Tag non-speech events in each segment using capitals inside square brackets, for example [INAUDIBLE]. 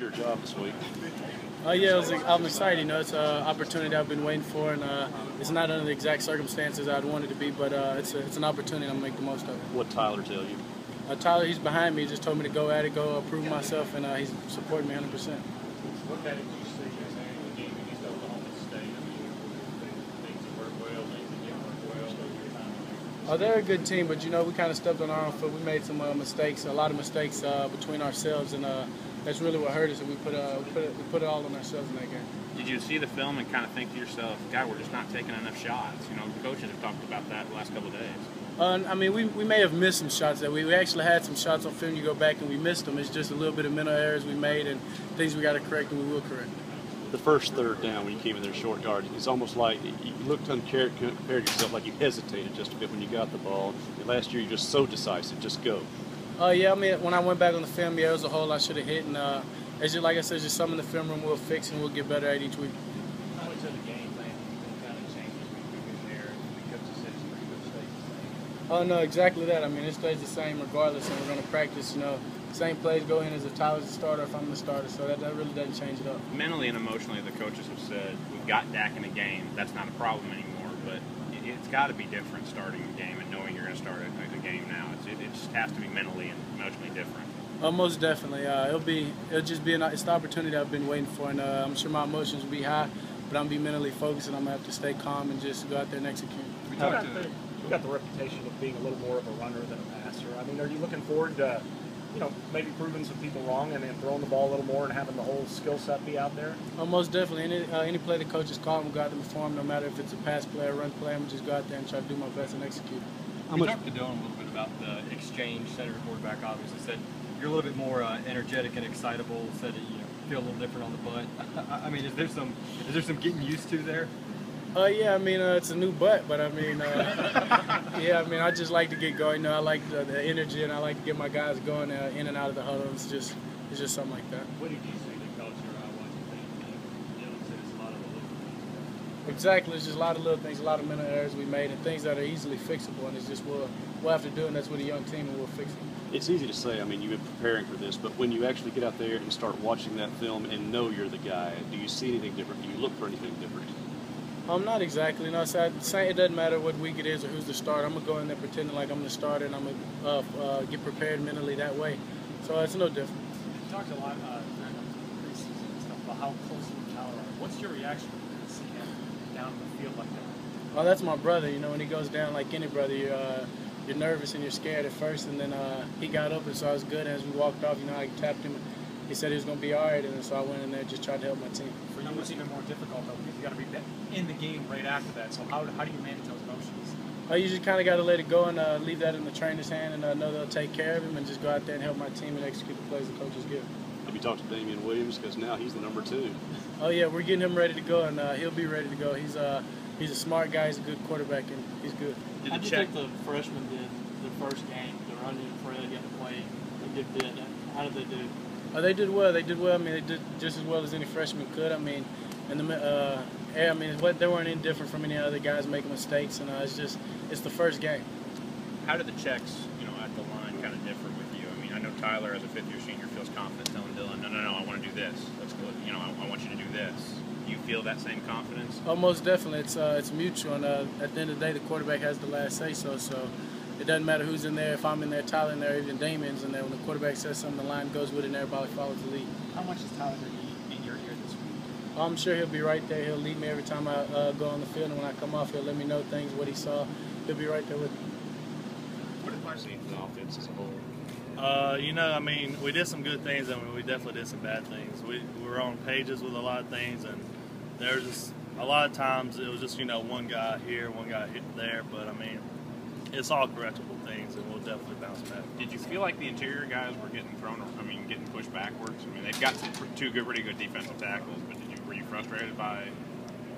your job this week. Uh, yeah, was, I'm excited. You know, it's an opportunity I've been waiting for, and uh, it's not under the exact circumstances I'd want it to be, but uh, it's, a, it's an opportunity I'm going to make the most of it. What Tyler tell you? Uh, Tyler, he's behind me. He just told me to go at it, go prove myself, and uh, he's supporting me 100%. What did you see as a game against Oklahoma State? I mean, things that work well, things that didn't work well. Oh, they're a good team, but you know we kind of stepped on our own foot. We made some uh, mistakes, a lot of mistakes uh, between ourselves, and uh, that's really what hurt us. And we put uh, we put it, we put it all on ourselves in that game. Did you see the film and kind of think to yourself, God, we're just not taking enough shots? You know, the coaches have talked about that the last couple of days. Uh, I mean, we, we may have missed some shots that we, we actually had some shots on film. You go back and we missed them. It's just a little bit of mental errors we made and things we got to correct, and we will correct. The first third down when you came in there short guard, it's almost like you looked uncared compared to yourself, like you hesitated just a bit when you got the ball. And last year, you're just so decisive, just go. Uh, yeah, I mean, when I went back on the film, yeah, it was a hole I should have hit, and uh, it's just like I said, just some in the film room we'll fix and we'll get better at each week. How much of the game plan kind of changes when you get there? The coach pretty much stays the same. Oh no, exactly that. I mean, it stays the same regardless, and we're going to practice. You know, same plays go in as if Tyler's the starter, if I'm the starter. So that, that really doesn't change it up. Mentally and emotionally, the coaches have said, we've got Dak in a game. That's not a problem anymore, but it, it's got to be different starting a game and knowing you're going to start a, a game now. It's, it, it just has to be mentally and emotionally different. Uh, most definitely. Uh, it'll be it'll just be an it's the opportunity I've been waiting for, and uh, I'm sure my emotions will be high, but I'm gonna be mentally focused, and I'm gonna have to stay calm and just go out there and execute. We got the, you got the reputation of being a little more of a runner than a passer. I mean, are you looking forward to, you know, maybe proving some people wrong and then throwing the ball a little more and having the whole skill set be out there? Uh, most definitely. Any uh, any play the coaches call, I'm gonna go out there and perform, no matter if it's a pass play or run play. I'm gonna just go out there and try to do my best and execute. How you much? talked to Dillon a little bit about the exchange. Center quarterback obviously said you're a little bit more uh, energetic and excitable. Said that you know feel a little different on the butt. [LAUGHS] I mean, is there some is there some getting used to there? Uh, yeah, I mean, uh, it's a new butt, but I mean, uh, [LAUGHS] yeah, I mean, I just like to get going. You know, I like the, the energy, and I like to get my guys going uh, in and out of the huddle. It's just, it's just something like that. What did you see the culture I watching things? Dillon it's a lot of little things. Exactly, it's just a lot of little things, a lot of mental errors we made, and things that are easily fixable. And it's just we'll we'll have to do, it, and that's with a young team, and we'll fix it. It's easy to say. I mean, you've been preparing for this, but when you actually get out there and start watching that film and know you're the guy, do you see anything different? Do you look for anything different? Um, not exactly. You know, so I, it doesn't matter what week it is or who's the starter. I'm gonna go in there pretending like I'm the starter, and I'm gonna uh, uh, get prepared mentally that way. So it's no different. You talked a lot uh, during the preseason and stuff about how close with Tyler are. What's your reaction when you see him down in the field like that? Oh, that's my brother. You know, when he goes down like any brother, you're, uh, you're nervous and you're scared at first, and then uh, he got up and so I was good. And as we walked off, you know, I tapped him. He said he was gonna be all right, and so I went in there and just tried to help my team. For you, it's even more difficult though because you got to be in the game right after that. So how, how do you manage those emotions? You just kind of got to let it go and uh, leave that in the trainer's hand, and uh, know they'll take care of him, and just go out there and help my team and execute the plays the coaches give. Have you talked to Damian Williams? Because now he's the number two. Oh yeah, we're getting him ready to go, and uh, he'll be ready to go. He's uh, he's a smart guy. He's a good quarterback, and he's good. Did How the do you check? think the freshmen did the first game? The running Fred got to play a good bit. How did they do? Uh, they did well. They did well. I mean, they did just as well as any freshman could. I mean, and the uh, yeah, I mean, what they weren't any different from any other guys making mistakes, and uh, it's just it's the first game. How did the checks, you know, at the line kind of differ with you? I mean, I know Tyler, as a fifth-year senior, feels confident telling Dillon, no, no, no, I want to do this. Let's go. You know, I, I want you to do this. You feel that same confidence? Oh, most definitely, it's uh, it's mutual, and uh, at the end of the day, the quarterback has the last say. So, so it doesn't matter who's in there. If I'm in there, Tyler in there, even Damon's in there. When the quarterback says something, the line goes with it, and everybody follows the lead. How much is Tyler going to in your ear this week? I'm sure he'll be right there. He'll lead me every time I uh, go on the field, and when I come off, he'll let me know things, what he saw. He'll be right there with me. What have you seen from the offense as a whole? Uh, you know, I mean, we did some good things and we definitely did some bad things. We, we were on pages with a lot of things, and there was just a lot of times it was just you know one guy here, one guy there. But I mean, it's all correctable things, and we'll definitely bounce back. Did you feel like the interior guys were getting thrown? I mean, getting pushed backwards? I mean, they've got some two good, pretty good defensive tackles, but did you were you frustrated by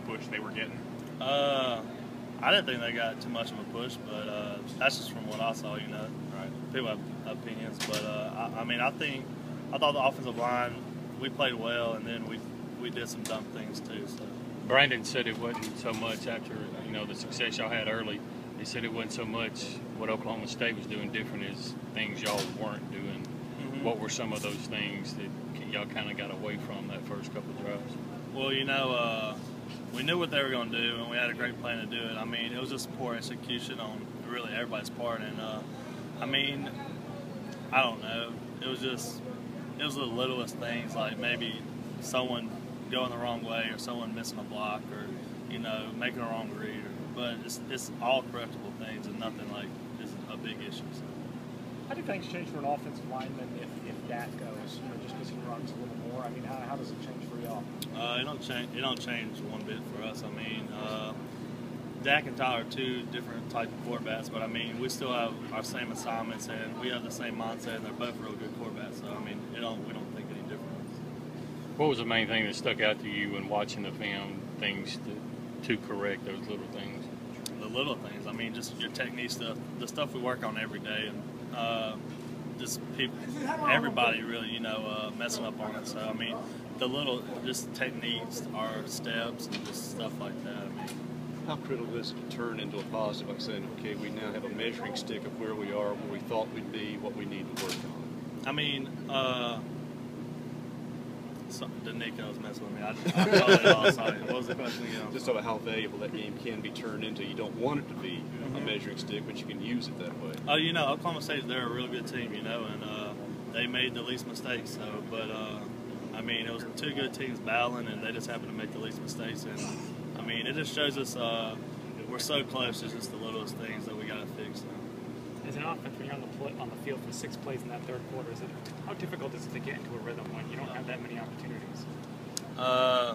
the push they were getting? Uh, I didn't think they got too much of a push, but uh, that's just from what I saw. You know, Right. people have opinions, but uh, I, I mean, I think I thought the offensive line we played well, and then we we did some dumb things too. So. Brandon said it wasn't so much after you know the success y'all had early. He said it wasn't so much what Oklahoma State was doing different as things y'all weren't doing. Mhm. What were some of those things that y'all kind of got away from that first couple of drives? Well, you know, uh, we knew what they were going to do, and we had a great plan to do it. I mean, it was just poor execution on really everybody's part, and uh, I mean, I don't know. It was just it was the littlest things, like maybe someone going the wrong way, or someone missing a block, or you know, making a wrong read. Or, but it's it's all correctable things, and nothing like is a big issue. So. How do things change for an offensive lineman if, if Dak goes? You know, just because he runs a little more. I mean, how, how does it change for y'all? Uh, it don't change. It don't change one bit for us. I mean, uh, Dak and Tyler are two different type of quarterbacks, but I mean, we still have our same assignments and we have the same mindset, and they're both real good quarterbacks. So I mean, it don't. We don't think any different. What was the main thing that stuck out to you when watching the film? Things to, to correct those little things. Little things. I mean, just your technique stuff, the stuff we work on every day, and uh, just people, everybody really, you know, uh, messing up on it. So I mean, the little just techniques, our steps, and just stuff like that. I mean, How critical is it to turn into a positive, like saying, okay, we now have a measuring stick of where we are, where we thought we'd be, what we need to work on? I mean, uh, so, Danica was messing with me. I, I it all sorry. What was the question again? Just about how valuable that game can be turned into. You don't want it to be a measuring stick, but you can use it that way. Oh, you know, Oklahoma State, they're a real good team, you know, and uh, they made the least mistakes. So, but uh, I mean, it was two good teams battling, and they just happened to make the least mistakes. And I mean, it just shows us uh, we're so close. It's just the littlest things that we got to fix. As an offense, when you're on the pl- on the field for six plays in that third quarter, is it how difficult is it to get into a rhythm when you don't have that many opportunities? Uh,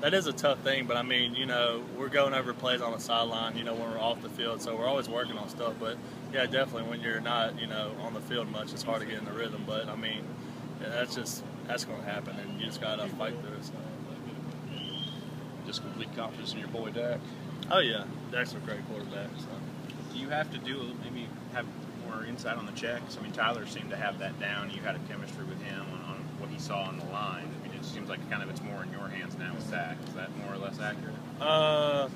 that is a tough thing, but I mean, you know, we're going over plays on the sideline, you know, when we're off the field, so we're always working on stuff. But yeah, definitely when you're not, you know, on the field much, it's hard to get in the rhythm. But I mean, yeah, that's just that's going to happen, and you just got to fight through it. So. Just complete confidence in your boy Dak. Oh yeah, Dak's a great quarterback. So. Do you have to do maybe have more insight on the checks? I mean, Tyler seemed to have that down. You had a chemistry with him on, on what he saw on the line. I mean, it seems like kind of it's more in your hands now with Zach. Is that more or less accurate? Uh,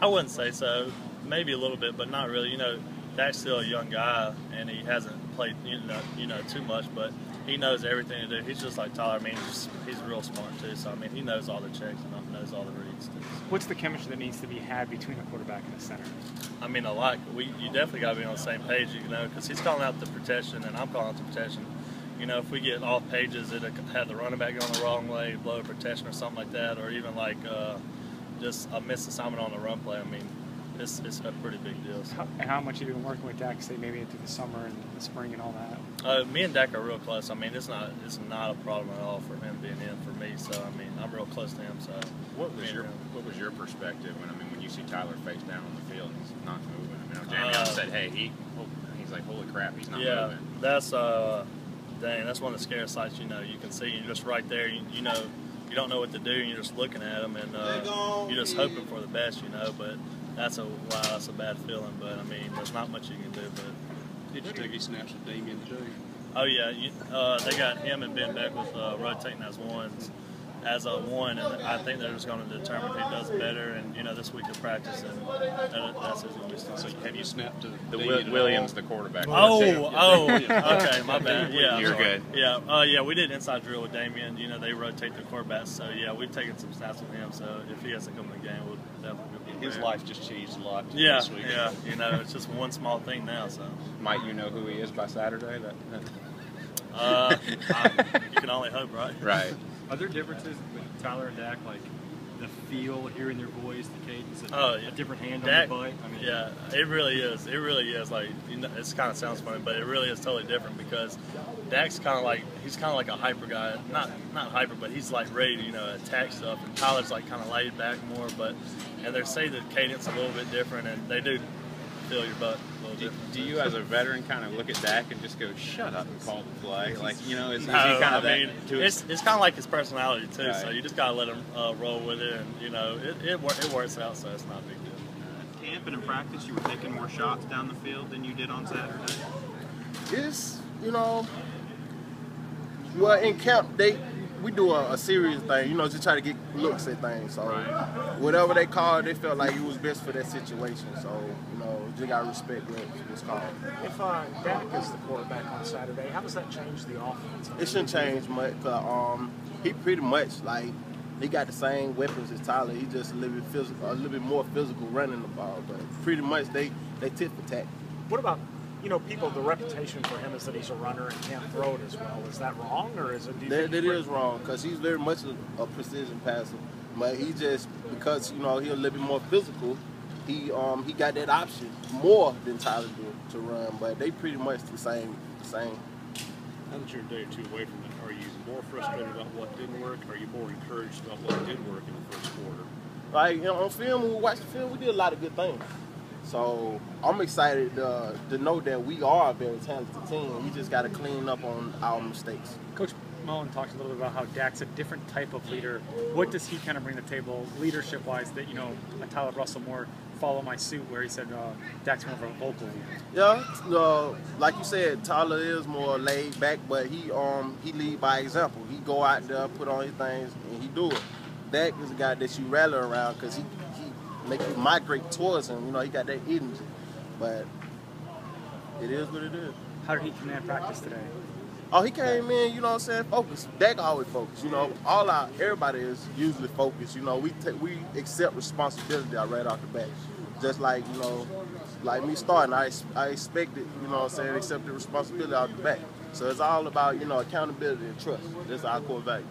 I wouldn't say so. Maybe a little bit, but not really. You know, Dak's still a young guy, and he hasn't played you know you know too much, but he knows everything to do. He's just like Tyler. I mean, he's, he's real smart too. So I mean, he knows all the checks and knows all the reads. Too. What's the chemistry that needs to be had between the quarterback and the center? I mean, a lot. we. You definitely got to be on the same page, you know, because he's calling out the protection and I'm calling out the protection. You know, if we get off pages, it had the running back going the wrong way, blow a protection or something like that, or even like uh, just a missed assignment on the run play. I mean, it's, it's a pretty big deal. So. How, and how much have you been working with Dak, say maybe into the summer and the spring and all that? Uh, me and Dak are real close. I mean, it's not it's not a problem at all for him being in for me. So I mean, I'm real close to him. So What was your him. What was your perspective when I mean when you see Tyler face down on the field and he's not moving? I mean, Jamie Uh, said, "Hey, he." oh, He's like, "Holy crap, he's not Yeah, moving." that's uh, dang, that's one of the scariest sights. You know, you can see you're just right there. You, you know, you don't know what to do. and You're just looking at them, and uh, you're just hoping for the best. You know, but that's a wow, that's a bad feeling. But I mean, there's not much you can do. But Did you take any snaps with Damian too? oh yeah, you, uh, they got him and Ben Beck with uh, rotating as ones. As a one, and I think they're just going to determine who does better. And you know, this week of practice, and that, that's who's going to be So have you snapped to The Damian Wi- at all? Williams, the quarterback. Oh, Yeah. oh, okay, my bad. Yeah, You're good. Yeah, uh, yeah, we did inside drill with Damian. You know, they rotate the quarterbacks, so yeah, we've taken some snaps with him. So if he has to come in the game, we'll definitely be His prepared. life just changed a lot Yeah, this week. yeah, you know, it's just one small thing now. So Might you know who he is by Saturday? That, uh, I, you can only hope, right? [LAUGHS] right. Are there differences with Tyler and Dak, like the feel, hearing their voice, the cadence, oh, a, Oh, yeah. a different hand Dak, on the butt? I mean, yeah, it really is. It really is. Like, you know, it kind of sounds funny, but it really is totally different because Dak's kind of like he's kind of like a hyper guy. Not not hyper, but he's like ready to you know attack stuff. And Tyler's like kind of laid back more. But and they say the cadence a little bit different, and they do feel your butt a little Do, different. do you, as a veteran, kind of look at Dak and just go, "Shut up and call the play"? Like, you know, is, is he kind I of that? mean, to it's it's kind of like his personality too. So you just gotta let him uh, roll with it, and you know it it, it works out. So it's not a big deal. camp and in practice, you were taking more shots down the field than you did on Saturday? It's you know, well in camp they we do a, a serious thing, you know, just try to get looks at things. So whatever they called, they felt like it was best for that situation. So you know, just gotta respect what was called. If uh, Dak is the quarterback on Saturday, how does that change the offense? It shouldn't change much. Cause, um, he pretty much like he got the same weapons as Tyler. He just a little bit physical, a little bit more physical running the ball. But pretty much they they tit for tat. What about you know people? The reputation for him is that he's a runner and can't throw it as well. Is that wrong, or is it? Do That, think that he's- is wrong because he's very much a, a precision passer. But he just because you know he's a little bit more physical, he um he got that option more than Tyler did to run. But they pretty much the same same. Now that you're a day or two away from it, are you more frustrated about what didn't work? Or are you more encouraged about what did work in the first quarter? Like you know, on film, when we watched the film, we did a lot of good things. So I'm excited uh, to know that we are a very talented team. We just got to clean up on our mistakes. Coach Mullen talked a little bit about how Dak's a different type of leader. What does he kind of bring to the table, leadership-wise, that you know, a Tyler Russell more follow my suit, where he said uh, Dak's more of a vocal leader. Yeah, uh, like you said, Tyler is more laid back, but he um he lead by example. He go out there, put on his things, and he do it. Dak is a guy that you rally around because he he make you migrate towards him. You know, he got that energy, but it is what it is. How did he command practice today? Oh, he came in, you know what I'm saying, focused. Dak always focused. You know, all our everybody is usually focused. You know, we ta- we accept responsibility right off the bat. Just like, you know, like me starting, I, I expected, you know what I'm saying, accept the responsibility out the bat. So it's all about, you know, accountability and trust. That's our core values.